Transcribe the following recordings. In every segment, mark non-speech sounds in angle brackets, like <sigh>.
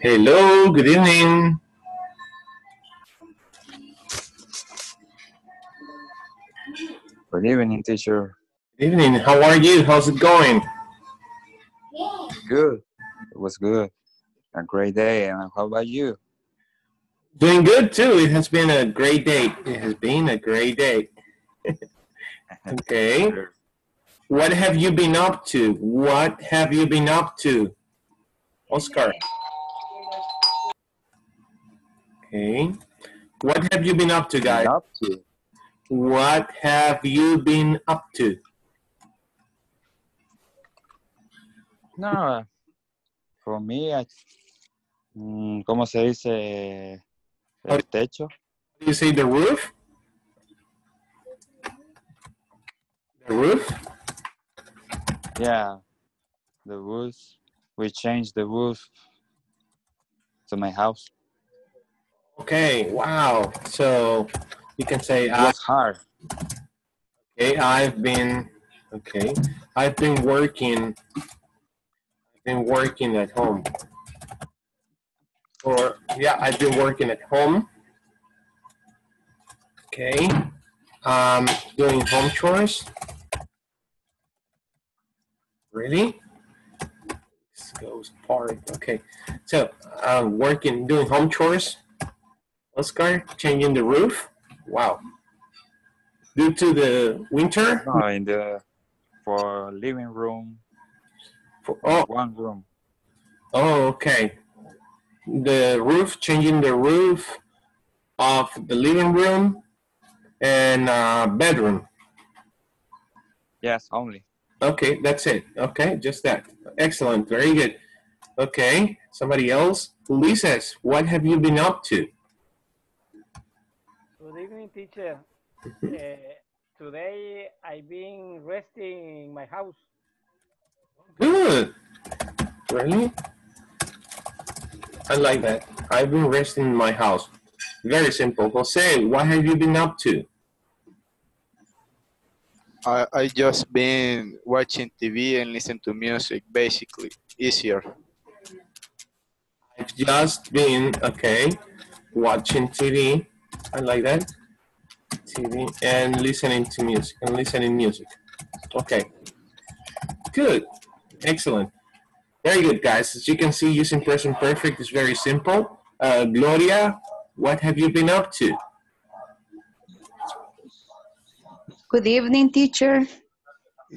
Hello, good evening. Good evening, teacher. Good evening. How are you? How's it going? Good. It was good. A great day. And how about you? Doing good too. It has been a great day. It has been a great day. <laughs> okay. What have you been up to? What have you been up to? Oscar. Okay. What have you been up to, guys? Up to. What have you been up to? No, for me, I, mm, ¿cómo se dice? El techo. Do you say the roof? The roof? Yeah, the roof. We changed the roof to my house. Okay, wow. So you can say It I was hard. Okay, I've been okay. I've been working. I've been working at home. Or yeah, I've been working at home. Okay, um, doing home chores. Really? Goes apart. Okay, so uh, working, doing home chores. Oscar, changing the roof. Wow. Due to the winter. No, in the for living room, For, oh, one room. oh, okay. The roof, changing the roof of the living room and uh, bedroom. Yes, only. Okay, that's it. Okay, just that. Excellent. Very good. Okay, somebody else. Ulises, what have you been up to? Good evening, teacher. Uh, <laughs> today I've been resting in my house. Good. Really? I like that. I've been resting in my house. Very simple. Jose, what have you been up to? I, I just been watching TV and listen to music, basically. Easier. I've just been, okay, watching TV. I like that. TV and listening to music and listening music. Okay. Good. Excellent. Very good, guys. As you can see, using present perfect is very simple. Uh, Gloria, what have you been up to? Good evening, teacher.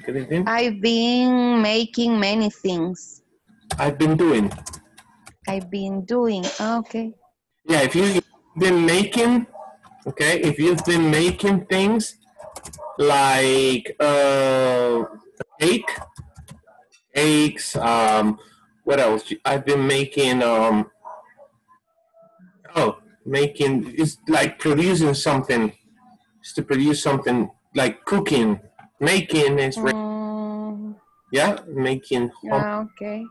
Good evening. I've been making many things. I've been doing. I've been doing. Okay. Yeah, if you've been making, okay, if you've been making things like uh, cake, cakes, um, what else? I've been making, um, oh, making, it's like producing something, it's to produce something like cooking, making is, Mm, yeah, making, home- ah, okay.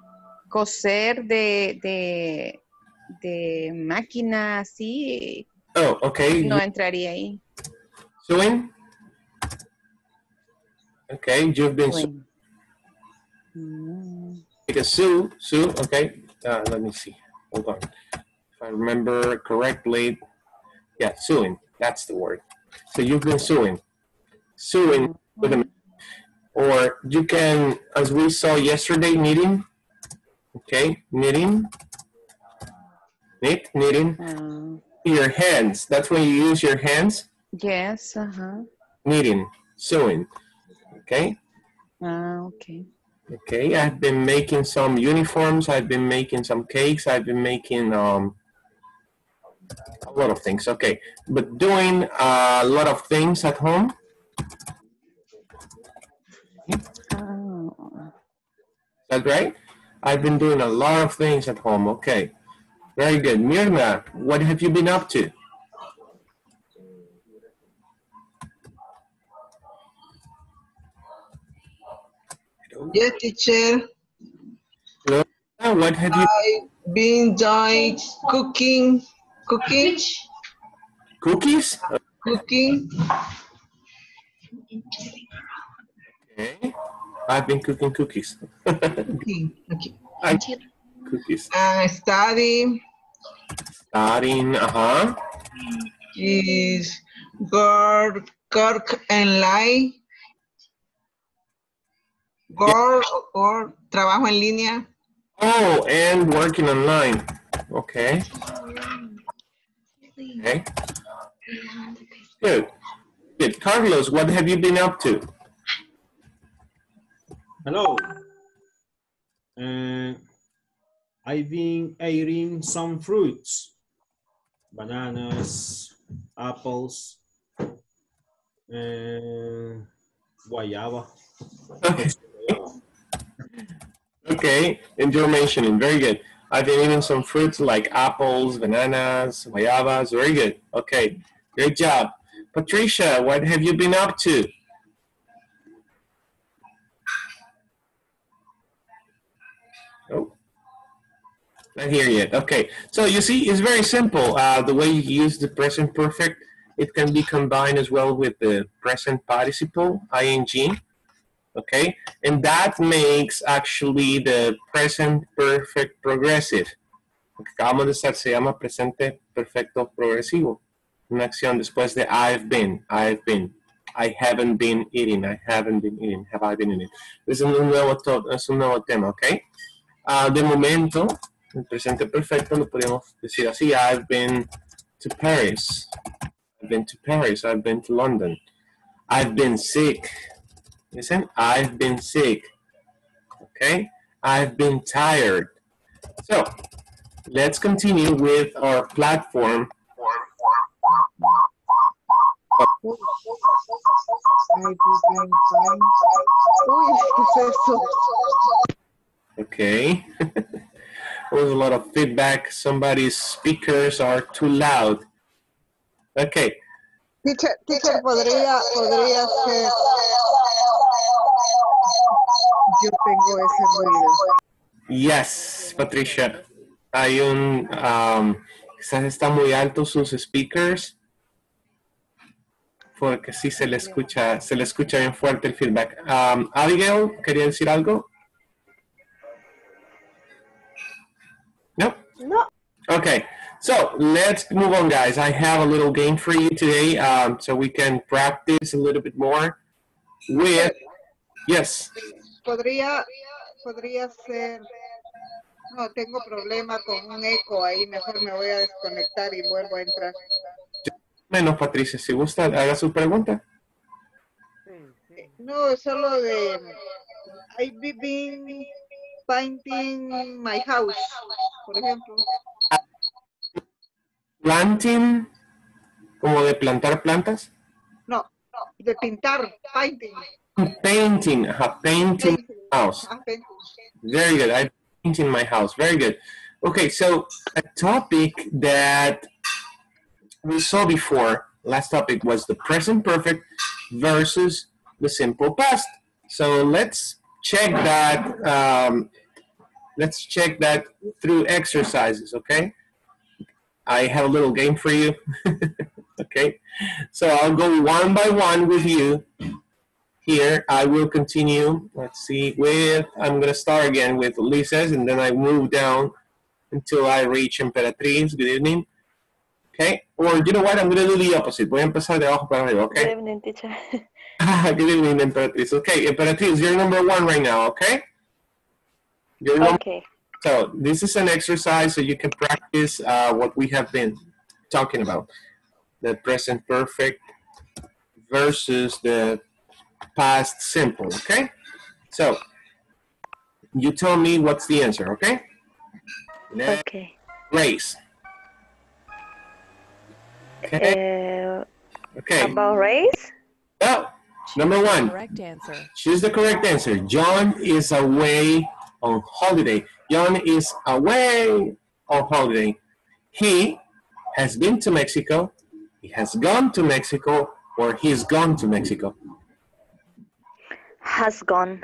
Coser de, de, de máquina así oh, okay, no entraría ahí. sewing. Okay, you've been Bueno. Mm, Because Sue, Sue, okay, uh, let me see. Hold on. If I remember correctly, yeah, suing. That's the word. So you've been suing. Suing with a, or you can, as we saw yesterday, knitting. Okay, knitting. Knit, knitting. ah, Your hands. That's when you use your hands. yes, uh-huh. Knitting, sewing. Okay. Ah, okay. Okay, I've been making some uniforms. I've been making some cakes. I've been making um, a lot of things. Okay, but doing a lot of things at home. Ah, Is that right? I've been doing a lot of things at home. Okay, very good. Mirna, what have you been up to? Yes, teacher. Uh, What have you? I've been doing cooking, cooking, Cookies? cooking. Okay. I've been cooking cookies. cooking. Okay. <laughs> I, Cookies. and study Studying, uh-huh. is work, work and life. Work or trabajo en línea. Oh, and working online. Okay. Okay. Good. Good. Carlos, what have you been up to? Hello. Uh, I've been eating some fruits, bananas, apples, and guayaba. Okay. <laughs> Okay, and you're mentioning, very good. I've been eating some fruits like apples, bananas, guayabas, very good. Okay, great job. Patricia, what have you been up to? Oh, not here yet. Okay, so you see, it's very simple. Uh, the way you use the present perfect, it can be combined as well with the present participle, ing okay? And that makes actually the present perfect progressive. Acabamos de hacer se llama presente perfecto progresivo. Una acción después de I've been, I've been. I haven't been eating, I haven't been eating, have I been eating. Es un nuevo, to- es un nuevo tema, ¿ok? Ah, de momento, el presente perfecto lo podríamos decir así. I've been to Paris. I've been to Paris. I've been to London. I've been sick. Listen, I've been sick. Okay? I've been tired. So, let's continue with our platform. Uy, ¿qué es eso? Okay? <laughs> there was a lot of feedback. Somebody's speakers are too loud. Okay. Teacher, teacher, podría, podría ser. Yo tengo ese ruido. Yes, Patricia. Hay un. Um, quizás están muy altos sus speakers. Porque sí se le escucha, se le escucha bien fuerte el feedback. Um, Abigail, ¿quería decir algo? No? No. Okay, so let's move on, guys. I have a little game for you today, um, so we can practice a little bit more with. Yes. Podría, podría ser. No, tengo problema con un eco ahí. Mejor me voy a desconectar y vuelvo a entrar. Menos, Patricia, si gusta, haga su pregunta. No, solo de. I've been painting my house, por ejemplo. Planting, como de plantar plantas. No, de pintar, painting. Painting, ajá, painting house. Painting. Very good. I'm painting my house. Very good. Okay, so a topic that we saw before, last topic was the present perfect versus the simple past. So let's check that. Um, let's check that through exercises. Okay. I have a little game for you. <laughs> okay. So I'll go one by one with you here I will continue, let's see, with, I'm going to start again with Lisa's and then I move down until I reach Emperatriz. Good evening. Okay, or you know what, I'm going to do the opposite. Voy a empezar de abajo para arriba, Good okay? evening, teacher. <laughs> <laughs> Good evening, Emperatriz. Okay, Emperatriz, you're number one right now, okay? You're okay. so this is an exercise so you can practice uh, what we have been talking about. The present perfect versus the past simple, okay? So you tell me what's the answer, okay? Next, Okay. Grace. Okay, Uh, okay. about race? Oh, number one. Correct answer. Choose the correct answer. John is away on holiday. John is away on holiday. He has been to Mexico. He has gone to Mexico, or he's gone to Mexico. Has gone.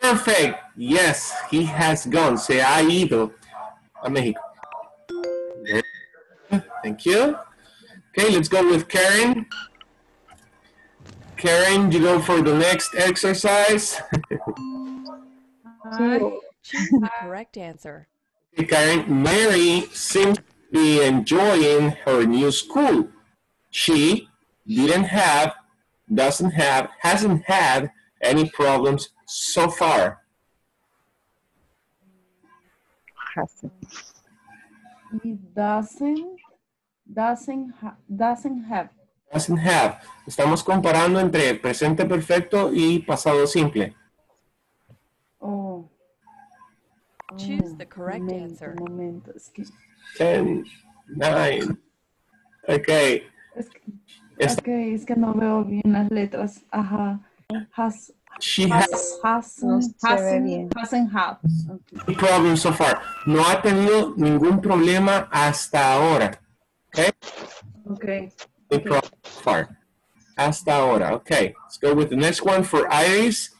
Perfect. Yes, he has gone. Se ha ido a Mexico. Thank you. Okay, let's go with Karen. Karen, you go for the next exercise. <laughs> Choose the correct answer. Karen, Mary seems to be enjoying her new school. She didn't have, doesn't have, hasn't had any problems so far. Hasn't. He doesn't, doesn't, ha- doesn't have. Doesn't have. Estamos comparando entre presente perfecto y pasado simple. Oh. Choose Oh, the correct momento, answer. Momento, es que, 10, 9. Ok. es que, Es- ok, es que no veo bien las letras. Ajá. Has, She has has, No hasn't, se ve hasn't, bien. hasn't have. Okay. no problem so far. No ha tenido ningún problema hasta ahora. Okay? Okay. No problem so far. Hasta ahora. Okay. Let's go with the next one for Iris.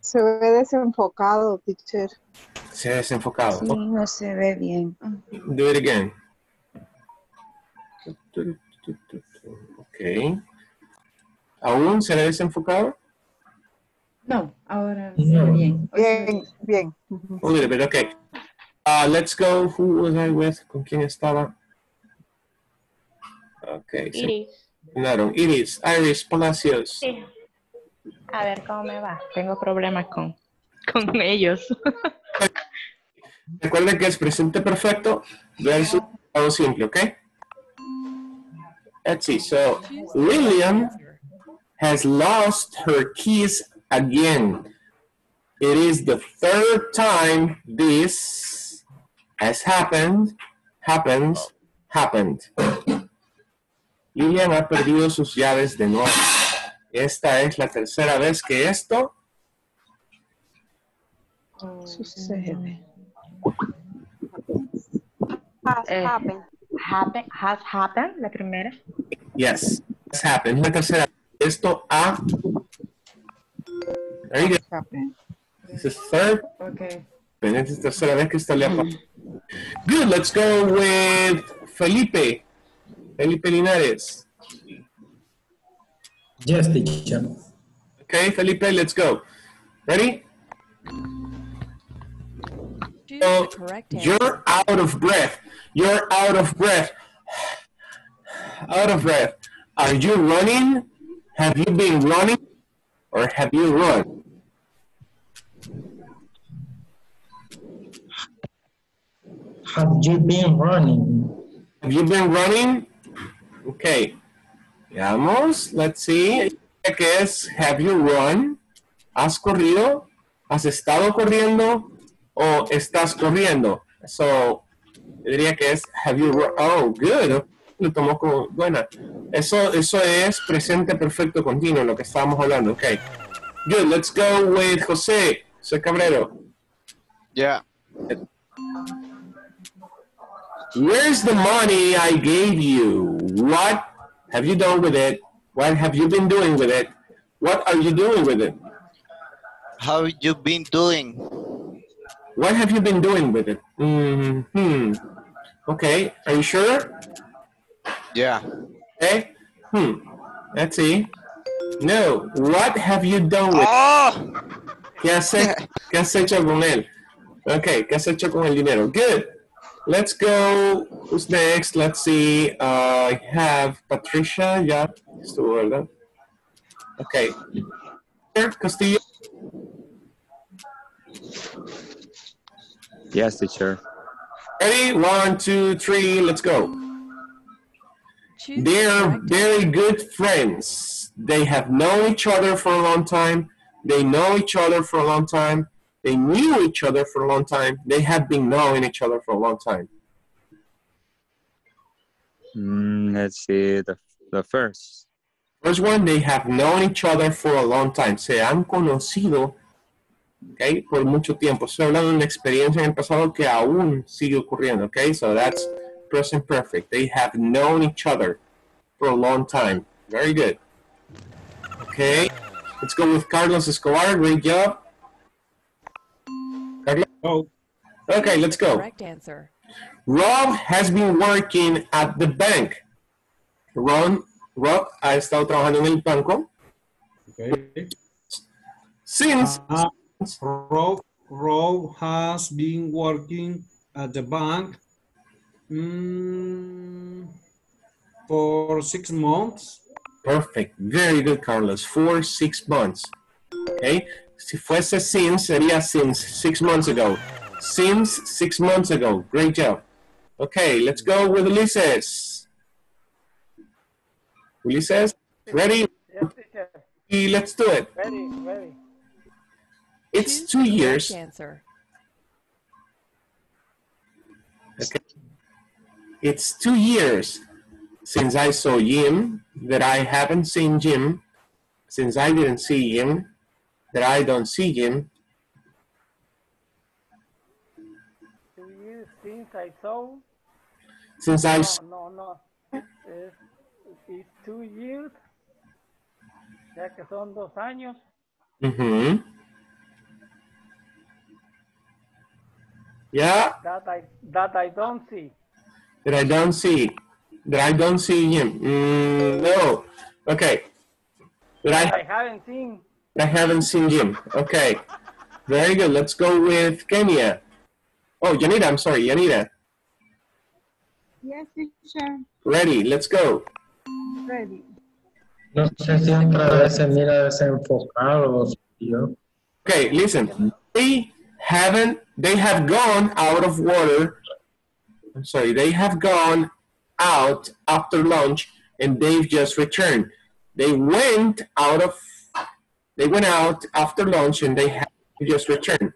Se ve desenfocado, teacher. Se ha desenfocado. Sí, no se ve bien. Do it again. Ok. ¿Aún se le ha desenfocado? No, ahora se ve bien. Hoy se ve Bien, bien. A little bit, okay. Uh, let's go. Who was I with? ¿Con quién estaba? Okay. se Iris. terminaron. Iris, Iris Palacios. Sí. A ver cómo me va. Tengo problemas con, con ellos. <laughs> Recuerden que es presente perfecto versus pasado simple, ¿ok? Let's see. So, Lillian has lost her keys again. It is the third time this has happened, happens, happened. Lillian ha perdido sus llaves de nuevo. Esta es la tercera vez que esto Sucede. Has Eh. happened. Happen, has happened, la primera. Yes, has happened. La tercera. Esto ha. Happened. This is third. Okay. Esta es la tercera vez que esto le. Good, let's go with Felipe. Felipe Linares. Yes, teacher. Okay, Felipe, let's go. Ready? So, the correct answer. you're out of breath. You're out of breath. Out of breath. Are you running? Have you been running? Or have you run? Have you been running? Have you been running? Okay. Veamos. Let's see. ¿Qué es have you run? ¿Has corrido? ¿Has estado corriendo? ¿O estás corriendo? So, yo diría que es have you run? Oh, good. Lo tomó como buena. Eso, eso es presente perfecto continuo, lo que estábamos hablando. Okay. Good. Let's go with José. José Cabrero. Yeah. Where's the money I gave you? What have you done with it? What have you been doing with it? What are you doing with it? How you been doing? What have you been doing with it? Hmm. Okay. Are you sure? Yeah. Okay. Hmm. Let's see. No. What have you done with it? Oh! ¿Qué has, hecho, ¿Qué <laughs> has hecho con él? Okay. ¿Qué has hecho con el dinero? Good. Let's go. Who's next? Let's see. Uh, I have Patricia. Yeah, Ya estuvo, ¿verdad? Okay. Castillo. Yes, teacher. Ready? One, two, three. Let's go. They're very good friends. They have known each other for a long time. They know each other for a long time. They knew each other for a long time. They have been knowing each other for a long time. Mm, let's see the the first. First one, they have known each other for a long time. Se han conocido okay, por mucho tiempo. Estoy hablando de una experiencia en el pasado que aún sigue ocurriendo. Okay, so that's present perfect. They have known each other for a long time. Very good. Okay, let's go with Carlos Escobar. Great job. Carlos? Oh, Okay, let's go. correct answer. Rob has been working at the bank. Ron, Rob ha estado trabajando en el banco okay. since Uh, Rob, Rob has been working at the bank mm, for six months. Perfect. Very good, Carlos. For six months. Okay. Si fuese since, sería since six months ago. Since six months ago. Great job. Okay, let's go with Ulises. Ulises, ready? Yes, teacher. Y Let's do it. Ready, ready. It's Choose two years. Answer. Okay. It's two years since I saw Jim, that I haven't seen Jim, since I didn't see Jim, that I don't see him. Two years since I saw. Since I No, no, no. Es, it's two years. Ya que son dos años. Mhm. Yeah, That I, that I don't see. that I don't see, that I don't see him. Mm, no. Okay. That I I haven't seen. I haven't seen Jim. Okay. Very good. Let's go with Kenya. Oh, Yanira, I'm sorry, Yanira. Yes, teacher. Ready, let's go. Ready. No sé si otra vez se mira desenfocado o yo. Okay, listen. They haven't, they have gone out of water. I'm sorry, they have gone out after lunch and they've just returned. They went out of, they went out after lunch and they have just returned.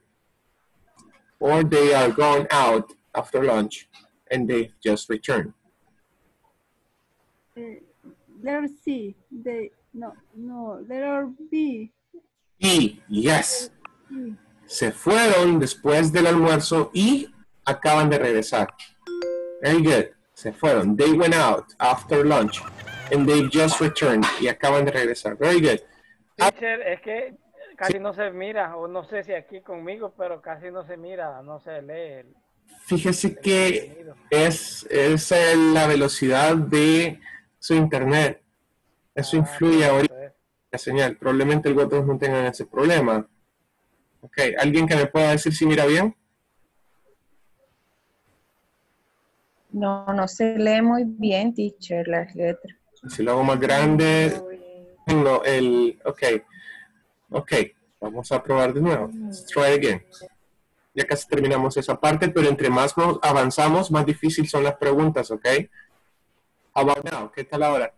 Or they are gone out after lunch and they've just returned. Uh, there C. They no no. There are B. Y, yes, se fueron después del almuerzo y acaban de regresar. Very good. Se fueron. They went out after lunch and they've just returned y acaban de regresar. Very good. Teacher, es que casi no se mira, o no sé si aquí conmigo, pero casi no se mira, no se lee. el- Fíjese que es, es la velocidad de su internet. Eso influye ahorita en la señal. Probablemente el otros no tengan ese problema. Ok, ¿alguien que me pueda decir si mira bien? No, no se lee muy bien, teacher, las letras. Si lo hago más grande, no, el, ok, ok, vamos a probar de nuevo. Let's try again. Ya casi terminamos esa parte, pero entre más avanzamos, más difícil son las preguntas, ok? How about now? ¿Qué tal ahora?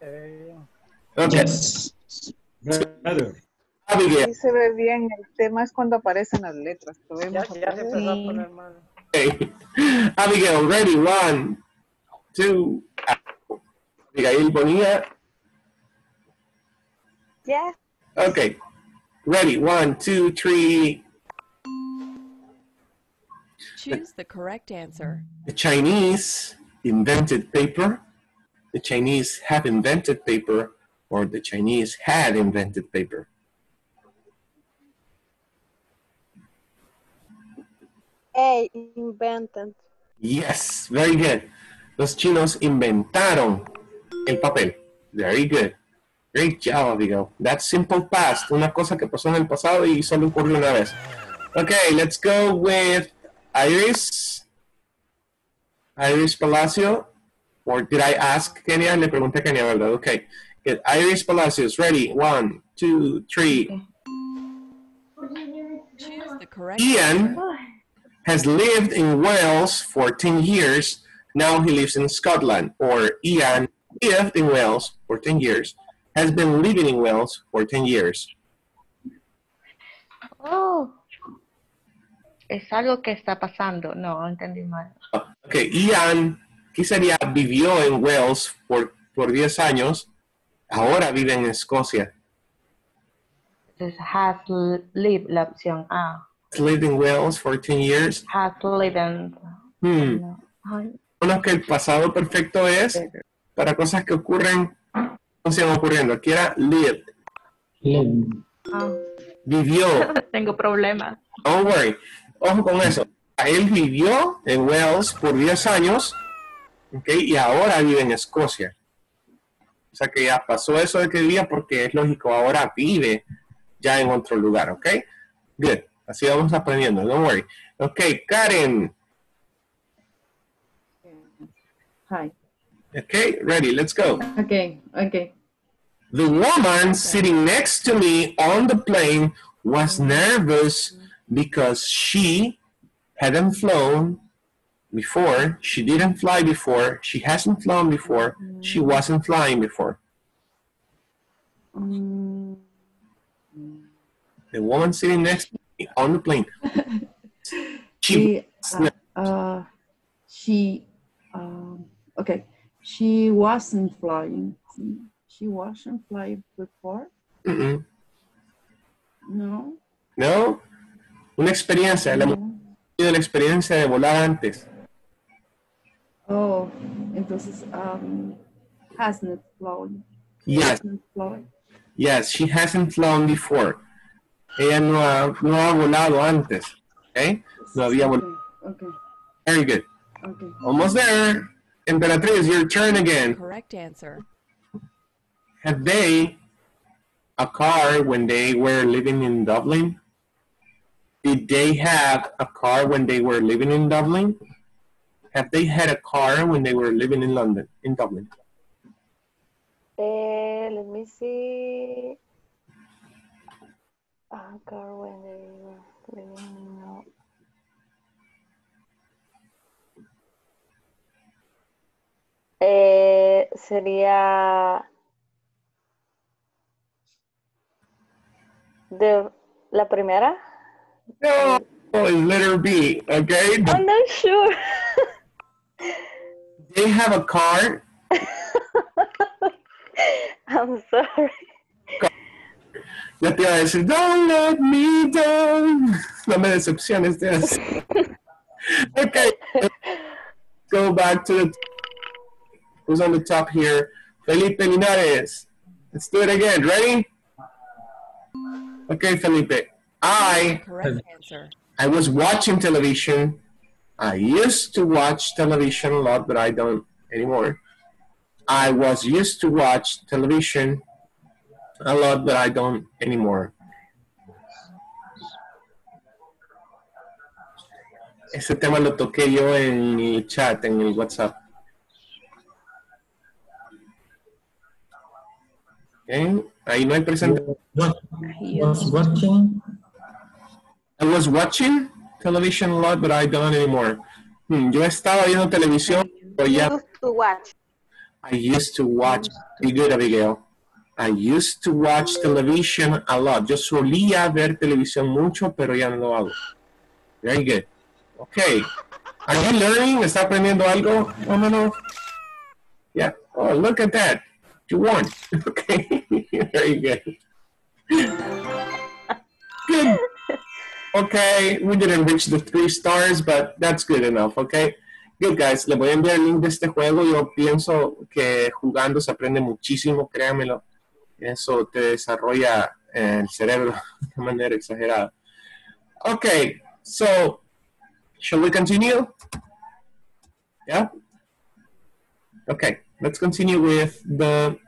Eh, Ok. Better. Abigail, Sí se ve bien, el tema es cuando aparecen las letras. ya, ya se empezó a poner mal. okay. <laughs> Abigail, ready, one, two, Abigail Bonilla, Yes. okay. Ready, one, two, three. Choose the correct answer. The Chinese invented paper. The Chinese have invented paper, or the Chinese had invented paper. A, invented. Yes, very good. Los chinos inventaron el papel. Very good. Great job, Abigail. That's simple past. Una cosa que pasó en el pasado y solo ocurrió una vez. Okay, let's go with Iris. Iris Palacio. Or did I ask Kenya? Le pregunté a Kenya, ¿verdad? Okay. Good. Iris Palacios, ready? One, two, three. Choose Ian has lived in Wales for 10 years. Now he lives in Scotland. Or Ian lived in Wales for 10 years, has been living in Wales for 10 years. Oh. Es algo que está pasando. No, entendí mal. Okay, Ian, ¿qué sería? Vivió en Wales por, por 10 años. Ahora vive en Escocia. Entonces, has lived la opción A. Has lived in Wales for 10 years. Has lived in... Hmm. Bueno, que el pasado perfecto es para cosas que ocurren, no sigan ocurriendo. Aquí era lived. ah, Vivió. <laughs> tengo problemas. Don't worry. Ojo con eso. Él vivió en Wales por 10 años, ¿ok? Y ahora vive en Escocia. O sea que ya pasó eso de que vivía porque es lógico, ahora vive ya en otro lugar, ¿ok? Good. Así vamos aprendiendo, don't worry. Ok, Karen. Hi. Okay, ready, let's go. Okay, okay. The woman sitting next to me on the plane was nervous because she hadn't flown before. She didn't fly before. She hasn't flown before. She wasn't flying before. The woman sitting next to me on the plane. <laughs> She, she, uh, uh, she, um, okay. She wasn't flying. She wasn't flying before. Mm-mm. No. No, una experiencia. La mujer la experiencia de volar antes. Oh, entonces, um, hasn't flown. Yes, Hasn't flown. yes, she hasn't flown before. Ella no ha, no ha volado antes. Okay? No había volado. Okay, Very good. okay. Almost there. Emperatriz, your turn again. Correct answer. Had they a car when they were living in Dublin? Did they have a car when they were living in Dublin? Have they had a car when they were living in London, in Dublin? Eh, let me see. Ah, car when they were living no. Eh, sería de la primera. No, it's letter B, okay? I'm not sure. They have a car. <laughs> I'm sorry. Ya te iba a decir, don't let me down. No me decepciones de así. <laughs> Okay. Go back to the. Who's on the top here? Felipe Linares. Let's do it again. Ready? Okay, Felipe. I Correct answer. I was watching television. I used to watch television a lot, but I don't anymore. I was used to watch television a lot, but I don't anymore. Ese tema lo toqué yo en mi chat, en el WhatsApp. Okay. Ahí no hay presente. What was watching? I was watching television a lot, but I don't anymore. Hmm, yo estaba viendo televisión, pero ya I Used to watch. I used to watch. Be good, Abigail. I used to watch television a lot. Yo solía ver televisión mucho, pero ya no lo hago. Very good. Okay. Are you learning? ¿Está aprendiendo algo? No, no, no. Yeah. Oh, look at that. You won. <laughs> Okay. Very good. Good. Okay, we didn't reach the three stars, but that's good enough, okay? Good, guys. Les voy a enviar el link de este juego. Yo pienso que jugando se aprende muchísimo, créanmelo. Eso te desarrolla el cerebro <laughs> de manera exagerada. Okay, so, shall we continue? Yeah? Okay, let's continue with the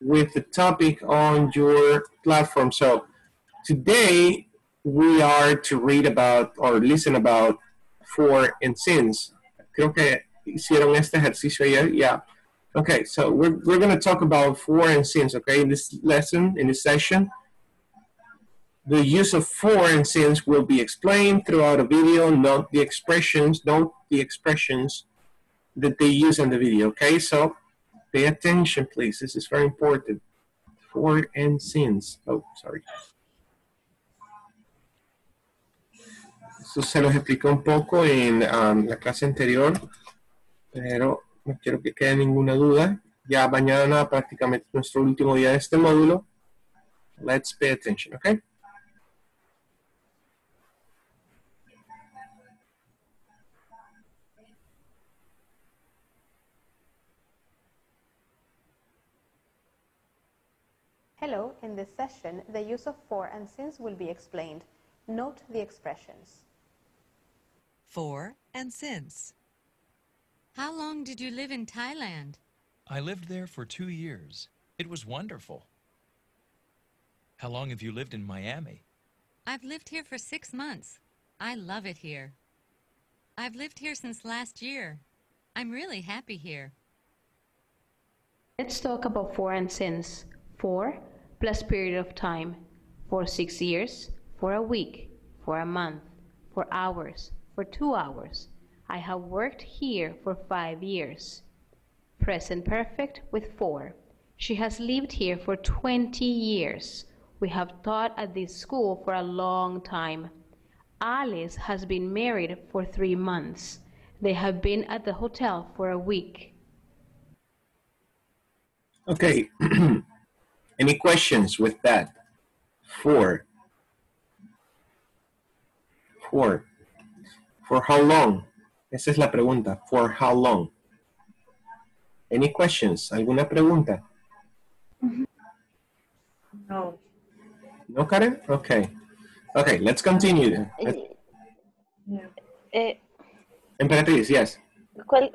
with the topic on your platform. So, today we are to read about or listen about for and since. Creo que hicieron este ejercicio ayer. Yeah. Okay, so we're, we're going to talk about for and since, okay, in this lesson, in this session. The use of for and since will be explained throughout a video, not the expressions, not the expressions that they use in the video, okay? So pay attention, please. This is very important. For and since. Oh, sorry. Eso se los expliqué un poco en um, la clase anterior, pero no quiero que quede ninguna duda. Ya mañana prácticamente es nuestro último día de este módulo. Let's pay attention, okay? Hello, in this session, the use of for and since will be explained. Note the expressions. For and since. How long did you live in Thailand? I lived there for two years. It was wonderful. How long have you lived in Miami? I've lived here for six months. I love it here. I've lived here since last year. I'm really happy here. Let's talk about for and since. For plus period of time. For six years, for a week, for a month, for hours, for two hours. I have worked here for five years. Present perfect with for. She has lived here for 20 years. We have taught at this school for a long time. Alice has been married for three months. They have been at the hotel for a week. Okay. <clears throat> Any questions with that? For. For. For how long? Esa es la pregunta. For how long? Any questions? ¿Alguna pregunta? No. No, Karen? Okay. Okay, let's continue then. Let's- Eh, Emperatriz, yes. ¿cuál,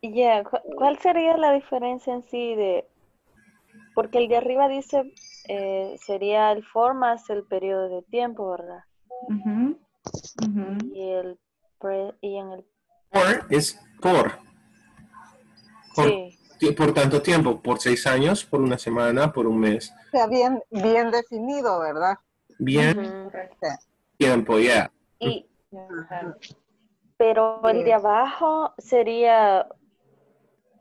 yeah, cu- ¿Cuál sería la diferencia en sí de... Porque el de arriba dice eh, sería el for más el periodo de tiempo, ¿verdad? Y, el pre- y en el... For es por. Por, Sí. por tanto tiempo, por seis años, por una semana, por un mes. O sea, bien, bien definido, ¿verdad? Bien tiempo, yeah. Y, pero el de abajo sería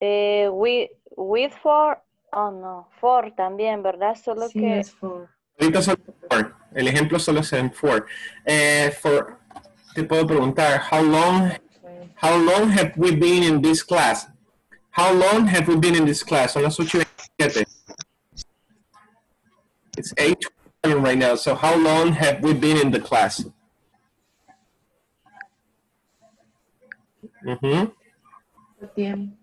eh, with, with for, oh no, for también, ¿verdad? Solo Sí, que es for. Ahorita solo for. El ejemplo solo es en for. Eh, for. Te puedo preguntar, how long, how long have we been in this class? How long have we been in this class? Son las 8 y 27. It's 8 right now. So how long have we been in the class? Tiempo.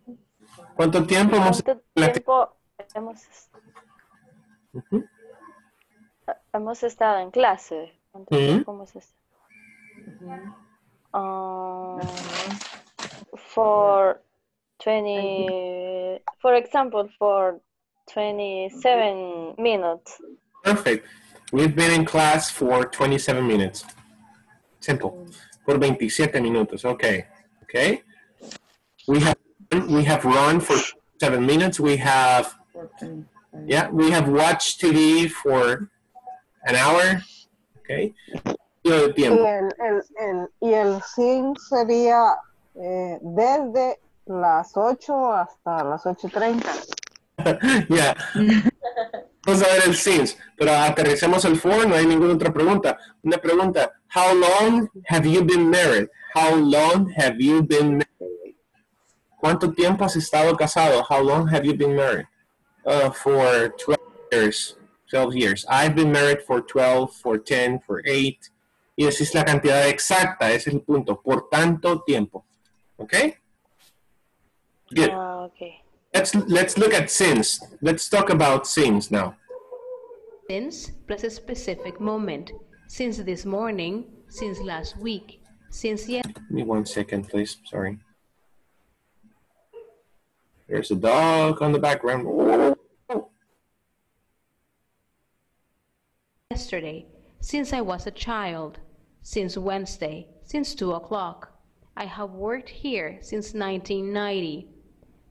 ¿Cuánto tiempo hemos ¿cuánto tiempo hemos, Ujú. hemos estado en clase? ¿Cuánto Ujú. tiempo hemos estado? Um, for 20, for example, for 27 minutes. Perfect. We've been in class for 27 minutes. Simple. Por 27 minutos. Okay. Okay. We have we have run for seven minutes. We have yeah. We have watched TV for an hour. Okay. Y el, el, el, y el sin sería eh, desde las 8 hasta las 8.30. <laughs> yeah. Vamos a ver el since, pero aterricemos el for, no hay ninguna otra pregunta. Una pregunta, how long have you been married? How long have you been married? ¿Cuánto tiempo has estado casado? How long have you been married? Uh, for 12 years. 12 years. I've been married for 12, for 10, for 8. Y esa es la cantidad exacta, ese es el punto. Por tanto tiempo. ¿Ok? Good. Ah, okay. Let's let's look at since. Let's talk about since now. Since plus a specific moment. Since this morning, since last week, since yes. Give me one second, please. Sorry. There's a dog on the background. yesterday, since I was a child, since Wednesday, since 2 o'clock. I have worked here since 1990.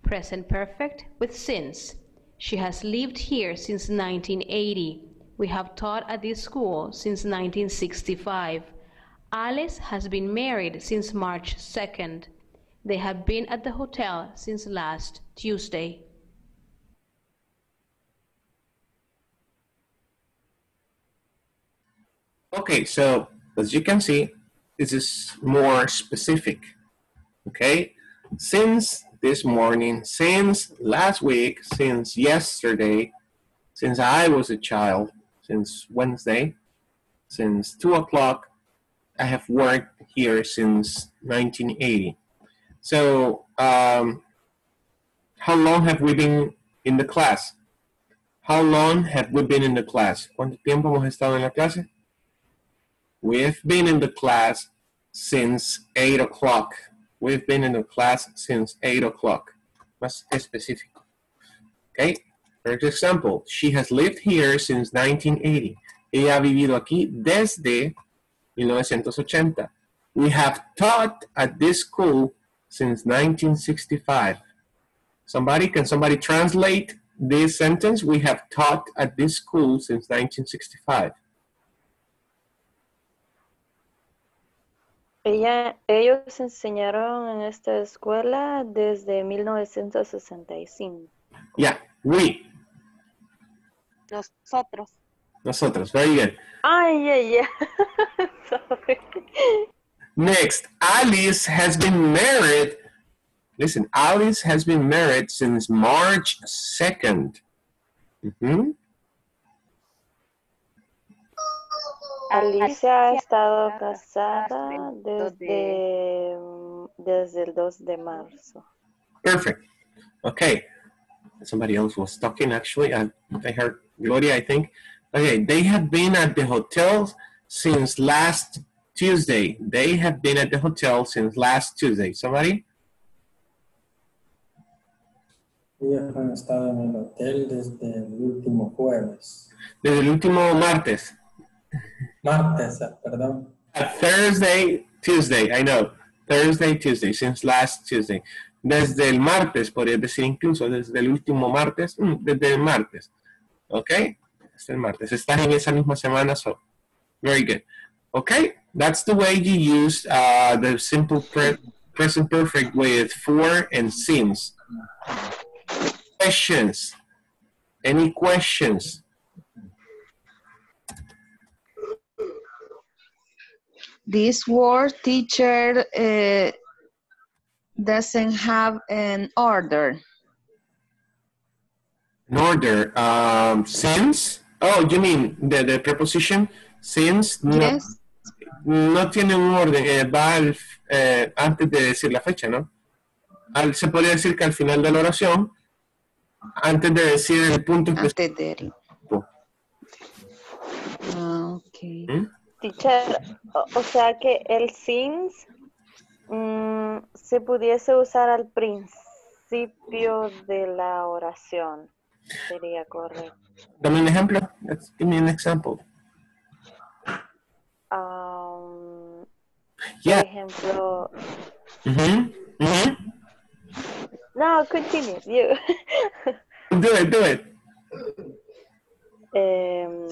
Present perfect with since. She has lived here since 1980. We have taught at this school since 1965. Alice has been married since March 2nd. They have been at the hotel since last Tuesday. Okay, so as you can see, this is more specific. Okay, since this morning, since last week, since yesterday, since I was a child, since Wednesday, since 2 o'clock, I have worked here since 1980. So, um, how long have we been in the class? How long have we been in the class? ¿Cuánto tiempo hemos estado en la clase? We've been in the class since 8 o'clock. We've been in the class since 8 o'clock. Más específico. Okay? For example, she has lived here since 1980. Ella ha vivido aquí desde 1980. We have taught at this school since 1965. Somebody, can somebody translate this sentence? We have taught at this school since 1965. Ella, ellos enseñaron en esta escuela desde 1965. Yeah, we, Nosotros. nosotros. Very good. Ay, ay, ay. <laughs> Sorry. Next, Alice has been married. Listen, Alice has been married since March 2nd. Mhm. Alicia ha estado casada desde, mm, desde el 2 de marzo. Perfect. Okay. Somebody else was talking actually. I, I heard Gloria, I think. Okay, they have been at the hotel since last Tuesday. They have been at the hotel since last Tuesday. Somebody? Ellos han estado en el hotel desde el último jueves. Desde el último martes. Martes, ah, perdón. Uh, Thursday, Tuesday, I know. Thursday, Tuesday, since last Tuesday. Desde el martes, podría decir incluso, desde el último martes, mm, desde el martes. ¿Ok? Desde el martes. Estás en esa misma semana, so very good. Okay, that's the way you use uh, the simple pre- present perfect with for and since. Questions? Any questions? This word teacher uh, doesn't have an order. In order, um, since. Oh, you mean the, the preposition since? No, Yes. no tiene un orden, eh, va al, eh, antes de decir la fecha, ¿no? Al- se podría decir que al final de la oración, antes de decir el punto Antes de. Ah, ok. ¿Mm? Teacher, o, o sea que el since mm, se pudiese usar al principio de la oración. Sería correcto. Dame un ejemplo. Let's give me an example. Um, Yeah. Por ejemplo, Mhm, mhm. No, continue. You. <laughs> Do it, do it. Em,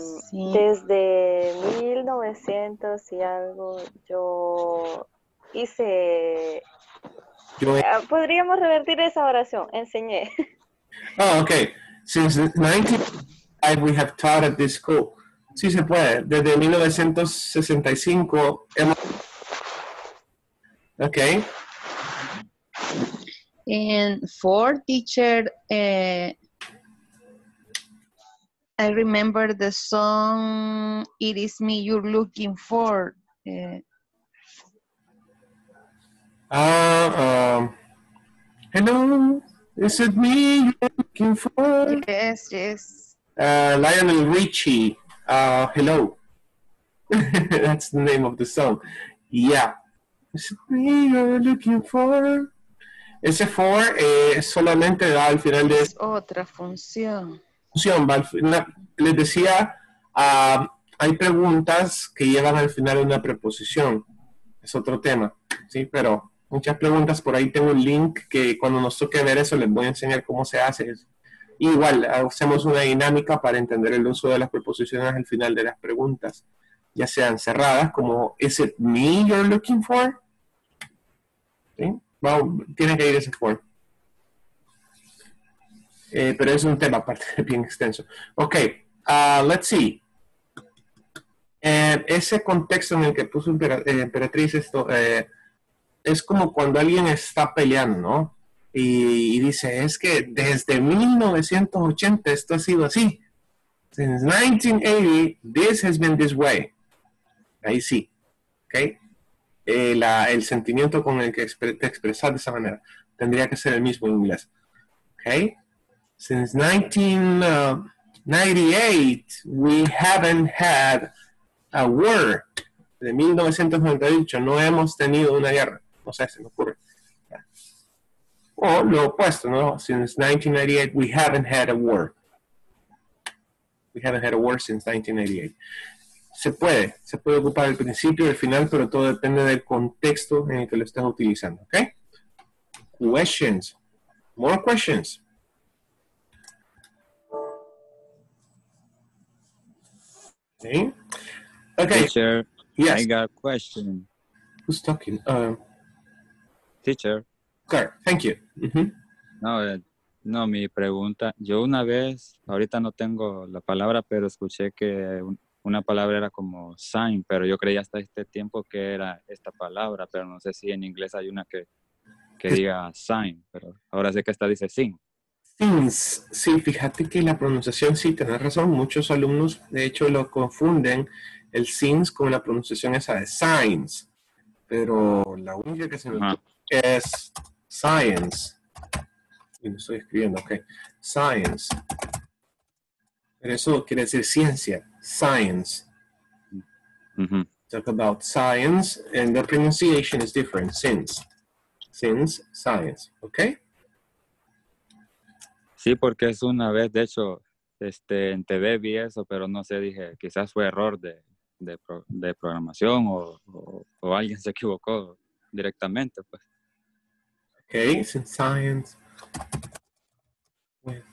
Desde 1900 y algo, yo hice. Yo- Ah, Podríamos revertir esa oración. Enseñé. Oh, okay. Since 1905 we have taught at this school. Sí se puede. Desde 1965 hemos... Okay. And for teacher, uh, I remember the song "It Is Me You're Looking For." Uh, Uh, um, hello, is it me you're looking for? yes, yes. Uh, Lionel Richie. Uh, hello. <laughs> That's the name of the song. Yeah. Is it me you're looking for? Ese for eh, solamente da al final de Es otra función. función. va al final- les decía, ah, hay preguntas que llevan al final una preposición. Es otro tema, ¿sí? Pero muchas preguntas, por ahí tengo un link que cuando nos toque ver eso les voy a enseñar cómo se hace. Igual, hacemos una dinámica para entender el uso de las preposiciones al final de las preguntas, ya sean cerradas, como ¿Is it me you're looking for? ¿Sí? Vamos, tiene que ir ese for. Eh, pero es un tema aparte <laughs> bien extenso. Ok, ah, let's see. Eh, ese contexto en el que puso eh, Emperatriz esto, eh, es como cuando alguien está peleando, ¿no? Y, y dice, es que desde 1980 esto ha sido así. Since 1980, this has been this way. Ahí sí. ¿Ok? Eh, el sentimiento con el que expre- te expresas de esa manera tendría que ser el mismo en inglés. ¿Ok? Since 1998, we haven't had a war. De 1998 no hemos tenido una guerra. No sé, se me ocurre. O lo opuesto, ¿no? Since 1998, we haven't had a war. We haven't had a war since 1998. Se puede, se puede ocupar el principio y el final, pero todo depende del contexto en el que lo estés utilizando, ¿ok? Questions. More questions. Okay. Okay. Teacher, Yes. I got a question. Who's talking? Uh, Teacher, okay, thank you. Mhm. no, eh, no, mi pregunta, yo una vez, ahorita no tengo la palabra, pero escuché que un- una palabra era como sign, pero yo creía hasta este tiempo que era esta palabra, pero no sé si en inglés hay una que, que diga sign, pero ahora sé que esta dice sin. Since, sí, fíjate que la pronunciación sí, tenés razón, muchos alumnos de hecho lo confunden el since con la pronunciación esa de signs, pero la única que se me ocurre es science. Y lo estoy escribiendo, ok. Science. Pero eso quiere decir ciencia, science. Ujú. Talk about science and the pronunciation is different, since. Since, science, ok? Sí, porque es una vez, de hecho, este, en TV vi eso, pero no sé, dije, quizás fue error de, de, pro- de programación o, o- o alguien se equivocó directamente, pues. Okay, since science with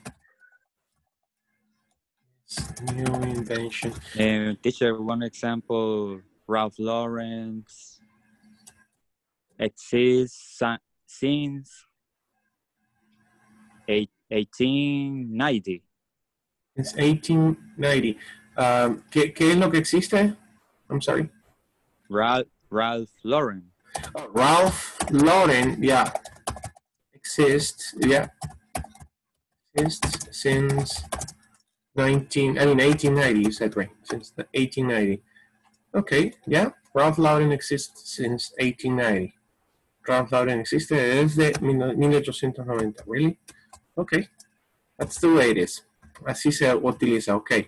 new invention. Eh, teacher, one example, Ralph Lawrence exists since 1890. It's 1890. Um, ¿qué, ¿Qué es lo que existe? I'm sorry. Ralph, Ralph Lauren. Oh, Ralph Lauren, yeah, exists, yeah, exists since 19, I mean 1890, you said right, since the 1890. Okay, yeah, Ralph Lauren exists since 1890. Ralph Lauren existe desde 1890, really? Okay, that's the way it is. Así se utiliza, okay.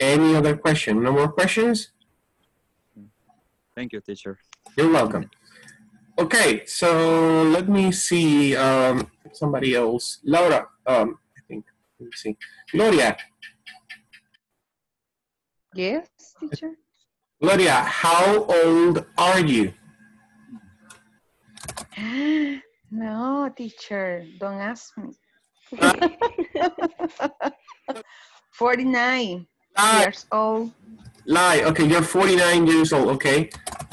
Any other question? No more questions? Thank you, teacher. You're welcome. Okay, so let me see um, somebody else. Laura, um, I think. Let me see. Gloria, Yes, teacher. Gloria, how old are you? <gasps> No, teacher, don't ask me. <laughs> 49 ah. years old. Lie. Okay, you're 49 years old. Okay,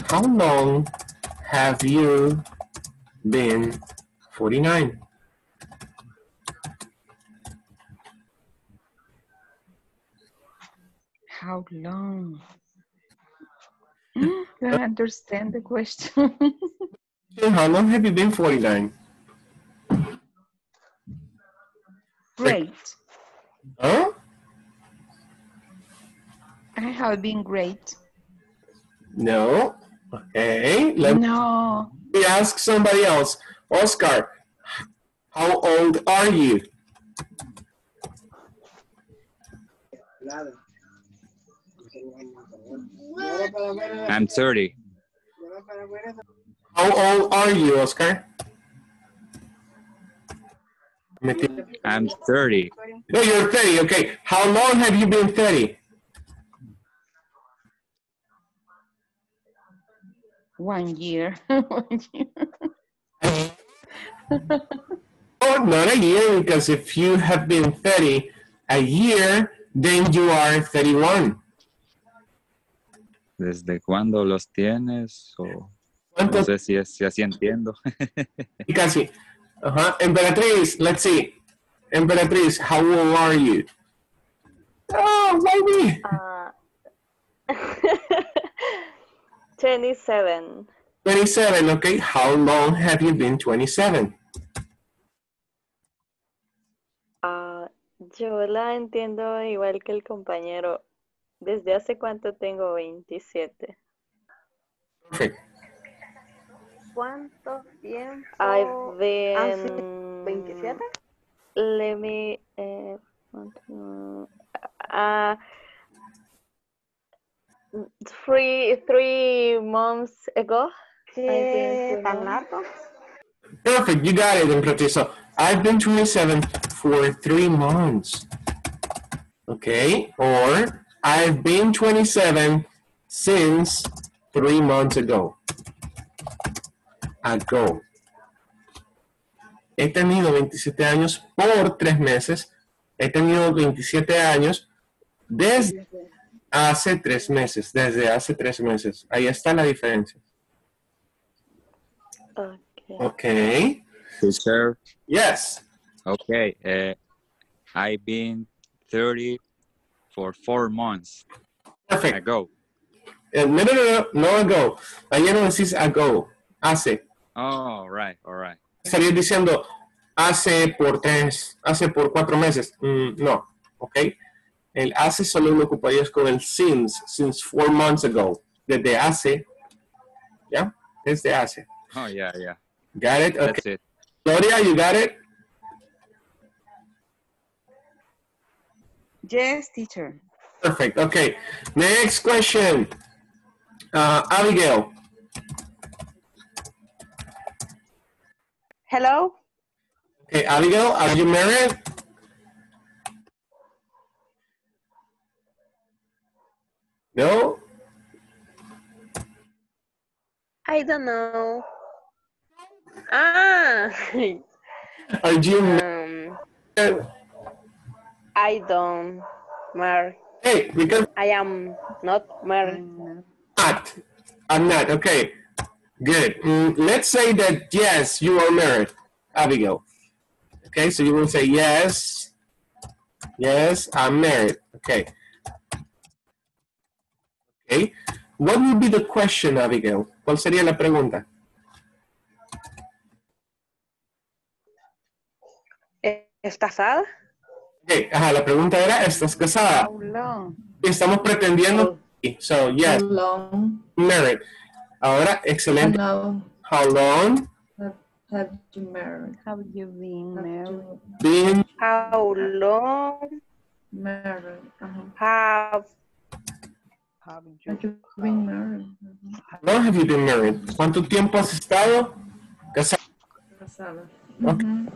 how long have you been 49? How long? Hmm, <laughs> Don't understand the question. How long have you been 49? great. Huh? I have been great. No. Okay. Let No. me ask somebody else. Oscar, how old are you? I'm 30. How old are you, Oscar? I'm 30. No, you're 30. Okay. How long have you been 30? One year. <laughs> One year. <laughs> Oh, not a year, because if you have been 30 a year, then you are 31. ¿Desde cuándo los tienes? O no sé si, es, si así entiendo. <laughs> Y Casi. Ajá. Emperatriz, let's see. Emperatriz, how old are you? Oh, baby. Uh, 27. 27, okay. How long have you been 27? Ah, yo la entiendo igual que el compañero. ¿Desde hace cuánto tengo 27? Perfect. ¿Cuánto tiempo? I've hace been... 27? Let me... eh, ah, three, three months ago. I've been ¿Qué tan twenty- largo? Perfect, you got it. So I've been 27 for three months. Okay, or I've been 27 since three months ago. Ago. He tenido 27 años por tres meses. He tenido 27 años desde hace tres meses. Desde hace tres meses. Ahí está la diferencia. Okay. Teacher. Yes. Okay. Uh, I've been 30 for four months Perfect. ago. Eh, no, no, no, no, no ago. Ahí no decís ago. Hace. Oh, all right, all right. Estarías diciendo hace por tres, hace por cuatro meses. Mm, no, ¿ok? El hace solo lo ocuparías con el since, since four months ago. Desde hace, ¿ya? Desde hace. Oh, yeah, yeah. Got it? That's Okay. it. Gloria, you got it? Yes, teacher. Perfect. Okay. Next question. Uh, Abigail. Hello? Okay, Abigail, are you married? No? I don't know. Ah, <laughs> Are you um, married? I don't marry. Hey, because I am not married. not. I'm not. Okay. Good. Mm, let's say that yes, you are married, Abigail. Okay, so you will say yes. Yes, I'm married. Okay. Okay. What would be the question, Abigail? ¿Cuál sería la pregunta? ¿Es casada? Okay. Ajá, la pregunta era, ¿estás casada? How long? Estamos pretendiendo. So, yes, How long? married. Ahora, excelente. How How long? have, you married? Have you been married? Been How long married? Uh-huh. have Have you Have you been married? How long have you been married? ¿Cuánto tiempo has estado casado? Casada. Okay. Mhm.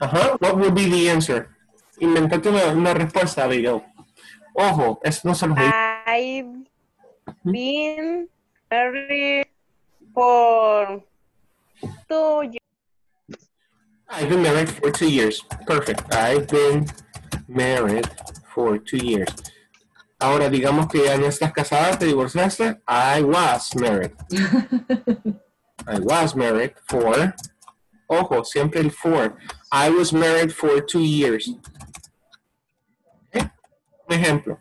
Ajá. What would be the answer? Inventate una, una respuesta, Abigail. Ojo, eso no se los digo. I've been married for two years. I've been married for two years. Perfect. I've been married for two years. Ahora, digamos que ya no estás casada, te divorciaste. I was married. <laughs> I was married for. Ojo, siempre el for. I was married for two years. ¿Ok? Un ejemplo.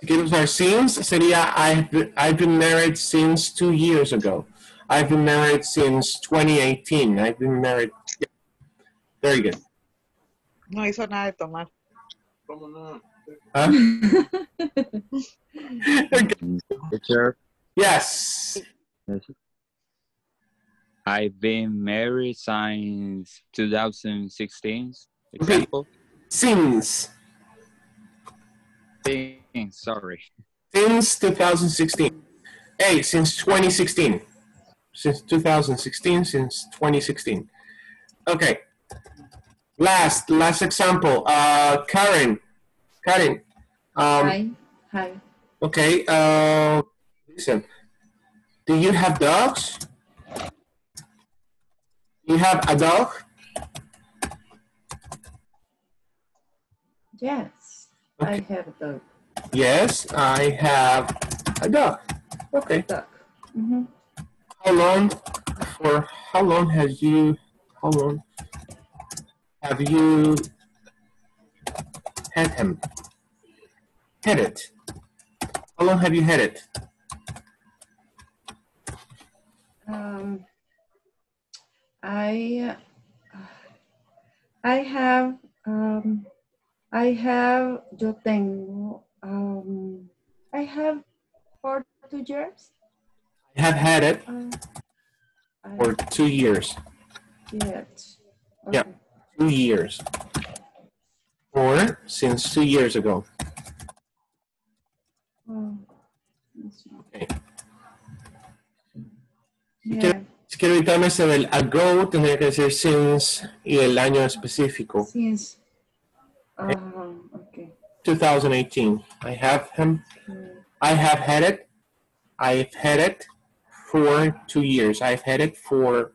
Si quiero usar since, sería I've been, I've been married since two years ago. I've been married since 2018. I've been married. Yeah. Very good. No hizo nada de tomar. Huh? ¿Ah? Teacher. <laughs> Yes. I've been married since 2016. Okay. Example. Since. Since, sorry. Since 2016. Hey, since 2016. Since 2016, since 2016. Okay. Last, last example. Uh, Karen. Karen. Um, Hi. Hi. Okay. Uh, listen. Do you have dogs? You have a dog? Yes. I have a dog. Yes, I have a dog. Okay. Dog. Mhm. How long? For how long have you? How long have you had him? Had it? How long have you had it? Um, I I have um, I have yo tengo um, I have for two years. I have had it Uh, I for two years. yet. Yeah, two years. Or since two years ago. Oh, Okay. yeah. Quiero, quiero evitarme ese del ago, tendría que decir since y el año específico. Since Okay. 2018. I have him. I have had it. I've had it for two years. I've had it for.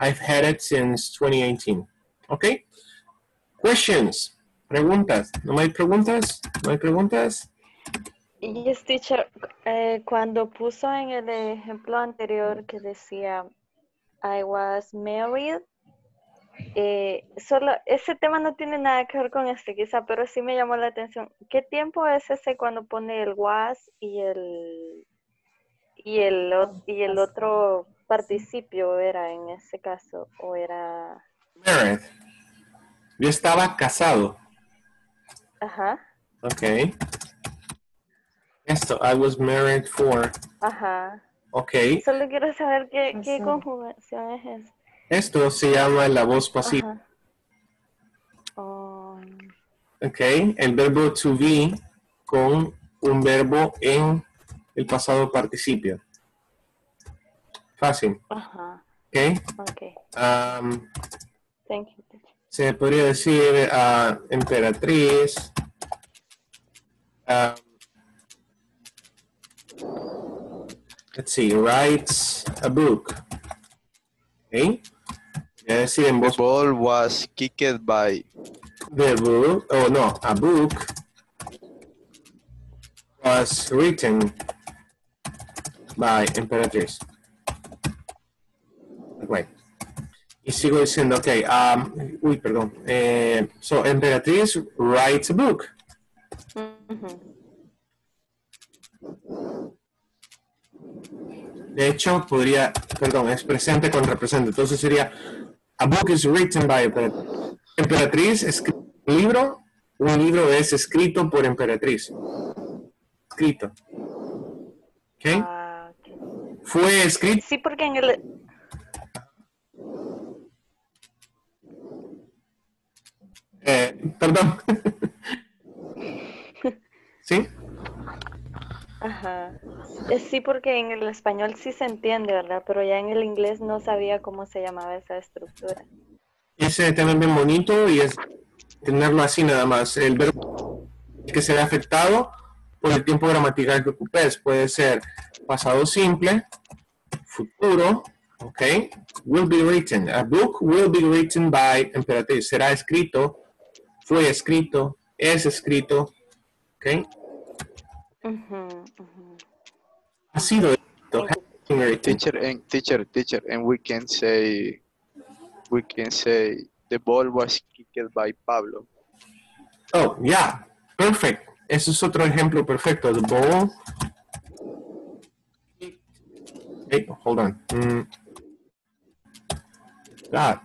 I've had it since 2018. Okay. Questions. Preguntas. ¿No hay preguntas? ¿No hay preguntas? Yes, teacher. Eh, cuando puso en el ejemplo anterior que decía I was married, eh, solo ese tema no tiene nada que ver con este quizá, pero sí me llamó la atención. ¿Qué tiempo es ese cuando pone el was y el y el y el otro participio era en ese caso o era Married. Yo estaba casado. ajá Ok. Esto, I was married for. ajá Ok. solo quiero saber qué, qué conjugación es esa Esto se llama la voz pasiva. Oh, Ok. El verbo to be con un verbo en el pasado participio. Fácil. ajá Ok. okay Um, thank you se podría decir ah, emperatriz. Um, let's see, writes a book. Okay. Voy a decir. The ball was kicked by. The book, oh no, a book was written by Emperatriz. Wait. Y sigo diciendo, ok, um, uy, perdón. Eh, so, Emperatriz writes a book. De hecho, podría, perdón, es presente con represente. Entonces sería, a book is written by Emperatriz. Emperatriz escribe un libro, un libro es escrito por Emperatriz. Escrito. ¿Ok? Fue escrito. sí porque en el Eh, perdón. <laughs> ¿Sí? Ajá. Eh, Sí, porque en el español sí se entiende, ¿verdad? Pero ya en el inglés no sabía cómo se llamaba esa estructura. Ese tema es bien bonito y es tenerlo así nada más. El verbo que se ve afectado por el tiempo gramatical que ocupes puede ser pasado simple, futuro, ok, will be written. A book will be written by emperatriz. Será escrito, fue escrito, es escrito, ok. Ha sido. Teacher and teacher, teacher, and we can say, we can say the ball was kicked by Pablo. Oh, yeah, perfect. Ese es otro ejemplo perfecto. The ball. Hey, hold on. Mm. God.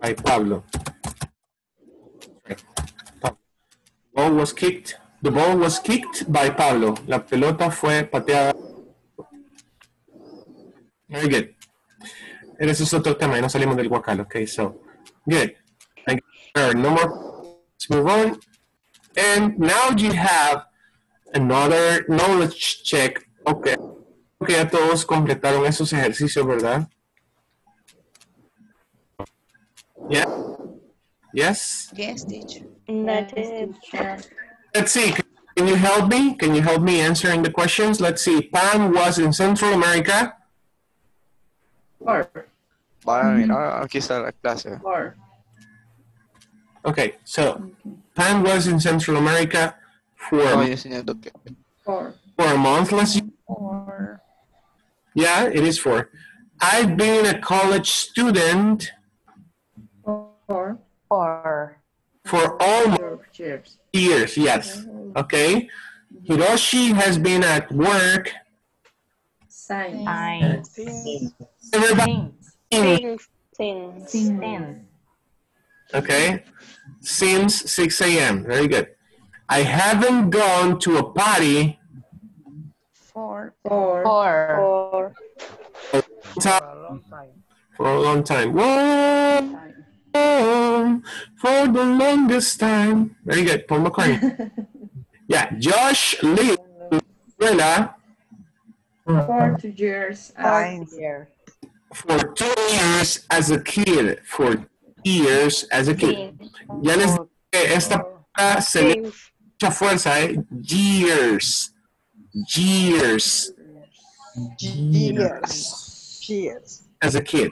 By Pablo. Was kicked. The ball was kicked by Pablo. La pelota fue pateada. Very good. Ese es otro tema y no salimos del guacal, okay? So, good. Thank you. No more. Let's move on. And now you have another knowledge check. Okay. Que ya todos completaron esos ejercicios, ¿verdad? Yes. Yes, teacher. Not yet. Let's see. Can you help me? Can you help me answering the questions? Let's see. Pam was in Central America. Or, Vaya, mira, aquí está la clase. or. Okay, so Pam was in Central America for Estoy enseñando que for a month last year. Or. Yeah, it is for. I've been a college student Or. Or. for almost Cheers. years. Yes. Mm-hmm. Okay. Hiroshi has been at work. Science. Everybody. Since, since. Okay. Since 6 a.m. Very good. I haven't gone to a party For. Or. Or. Or time, for a long time. Whoa, for the longest time. Very good. Paul McCartney. <laughs> yeah. Josh Lee. Venezuela For two years. as- Here. for two years as a kid. For years as a kid. Ya les dije que esta palabra se le mucha fuerza, ¿eh? Years. Years. Years. Years. As a kid.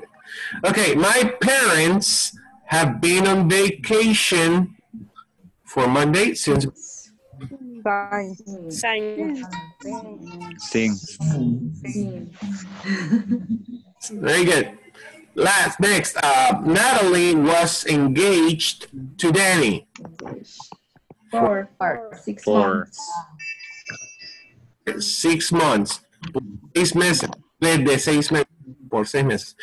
Okay, my parents have been on vacation for Monday since Sign. Sing. Very good. Last, next, uh, Natalie was engaged to Danny. Four, six Four. months. Six months. Seis meses. Desde seis meses. Por seis meses.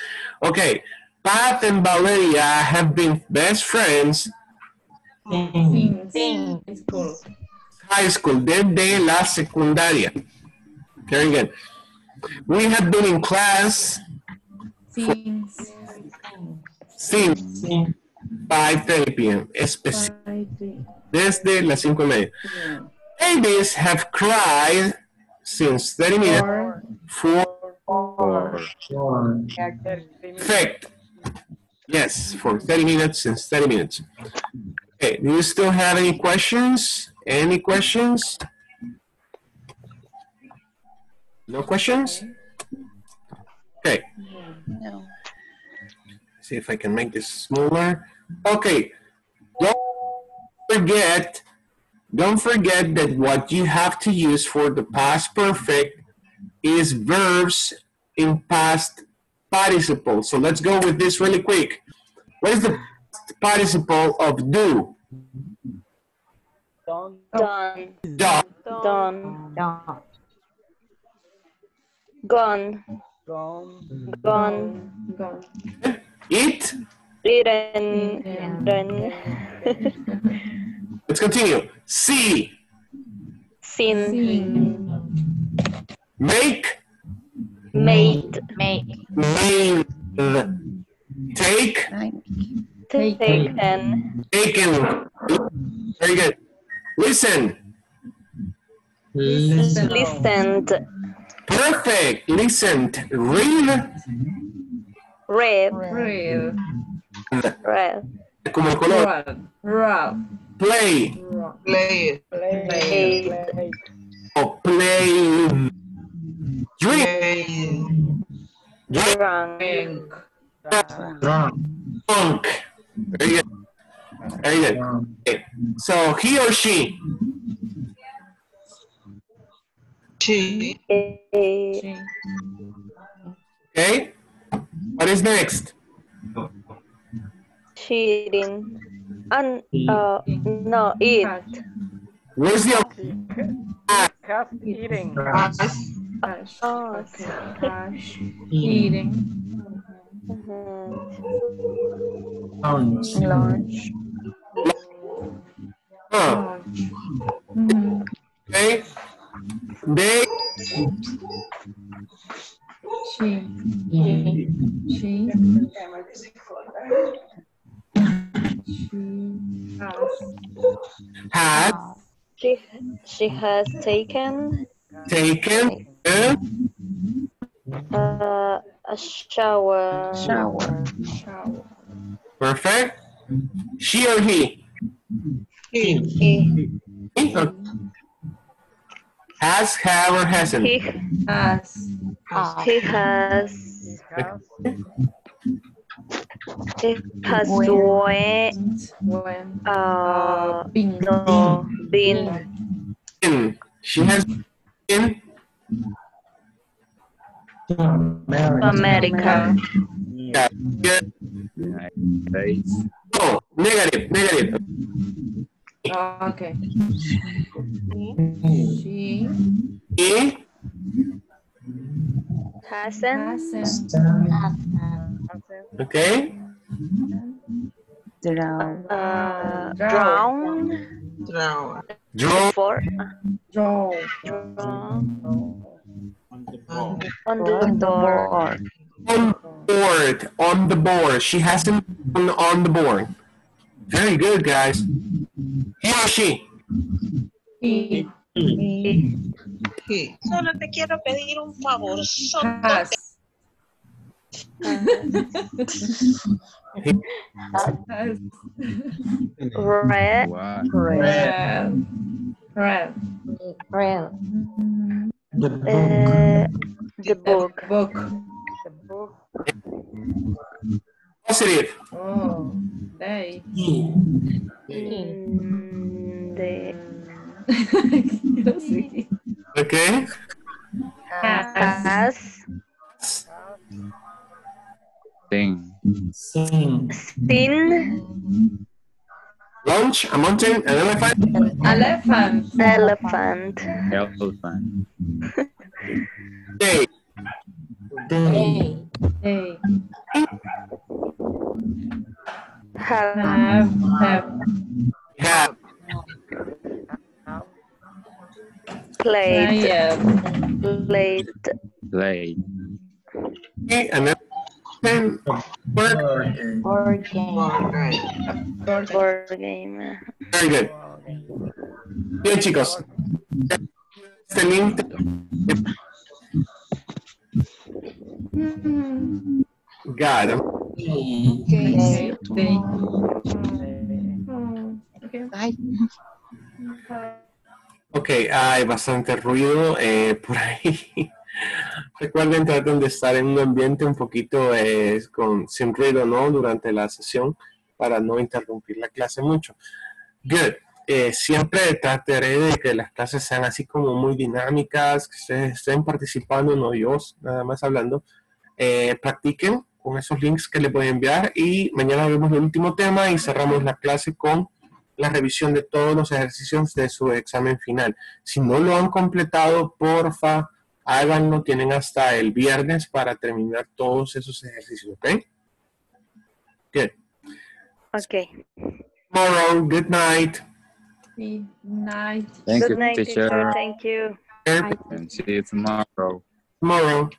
Okay. Pat and Valeria have been best friends Sing. School. high school, desde la secundaria. Very good. We have been in class Sing. since 5.30 p.m. Especi- desde las 5 y media. Babies have cried since 30 minutes for Perfect. Yes, for 30 minutes and 30 minutes. Okay, do you still have any questions? Any questions? No questions? Okay. No. See if I can make this smaller. Okay. Don't forget, don't forget that what you have to use for the past perfect is verbs in past participle. So let's go with this really quick. What is the past participle of do? Done. Done. Done. Done. Done. Gone. Gone. Gone. Gone. Eat. Eaten. Eaten. Let's continue. See. Seen. Sing. Make. Made. Make. Made. Take. Take. Taken. Taken. Very good. Listen. Listened. Perfect. Listened. Read. Read. Real. Como Read. el color. Rub. Rub. Play. Play. Played. O play. Drink. Play. Drink. Drunk. Drunk. Very good. Very good. Okay. So he or she. She. Okay. What is next? Cheating. Un, uh, no, eat. Where's the Cat eating. Cash. Oh, Okay. Cash. Eating. mhm. Lunch. Lunch. Huh. Lunch. Mhm. Okay. They. She. She. She. She has Had She, she has taken taken a uh, a shower. Shower. shower. perfect. She or he? He. He, He. Has, have, or hasn't? he, Has. he has he has went, When. uh, Been. no, been Been. She has been. America. America. Yeah. Oh, negative, negative. Oh, okay. She He Hasn't hasn't Okay. Drown. uh, Drown. drowned Drown. Drove for draw drowned On the board. on the On the board. on board. On the board. She hasn't been on the board. Very good, guys. He or she? he He. Solo te quiero pedir un favor. has <laughs> Red. Red. Red. Red. The Uh, the book. Book. The book. Positive. Oh, they. Mm, the Sí. Okay. has Sing. seen Launch, a mountain, an elephant. Elephant. elephant. Elephant. Day. Day. They Have have have Have. played played played Play. Okay, and then then chicos. Este link. They okay. Ok, hay bastante ruido eh, por ahí. <laughs> Recuerden, traten de estar en un ambiente un poquito eh, con, sin ruido, ¿no? Durante la sesión para no interrumpir la clase mucho. Good. Eh, siempre trataré de que las clases sean así como muy dinámicas, que ustedes estén participando, no yo nada más hablando. Eh, practiquen con esos links que les voy a enviar y mañana vemos el último tema y cerramos la clase con la revisión de todos los ejercicios de su examen final. Si no lo han completado, porfa, háganlo. Tienen hasta el viernes para terminar todos esos ejercicios, ¿ok? Good. Okay. Tomorrow, good night. Good night. Thank Good you, night, teacher. teacher. Thank you. And see you tomorrow. Tomorrow.